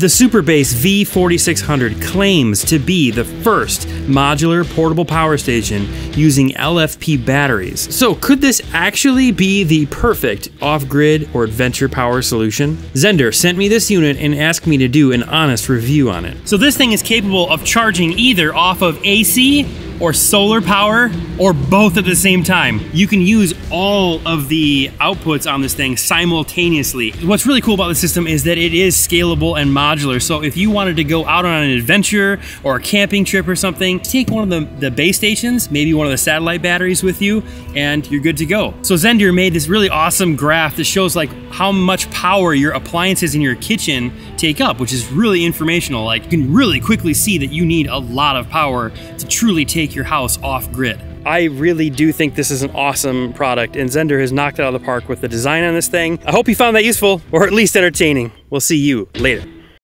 The Superbase V4600 claims to be the first modular portable power station using LFP batteries. So, could this actually be the perfect off grid or adventure power solution? Zendure sent me this unit and asked me to do an honest review on it. So, this thing is capable of charging either off of AC or solar power or both at the same time. You can use all of the outputs on this thing simultaneously. What's really cool about the system is that it is scalable and modular. So if you wanted to go out on an adventure or a camping trip or something, take one of the, the base stations, maybe one of the satellite batteries with you, and you're good to go. So Zendure made this really awesome graph that shows like how much power your appliances in your kitchen take up, which is really informational. Like you can really quickly see that you need a lot of power to truly take your house off grid. I really do think this is an awesome product and Zendure has knocked it out of the park with the design on this thing. I hope you found that useful or at least entertaining. We'll see you later.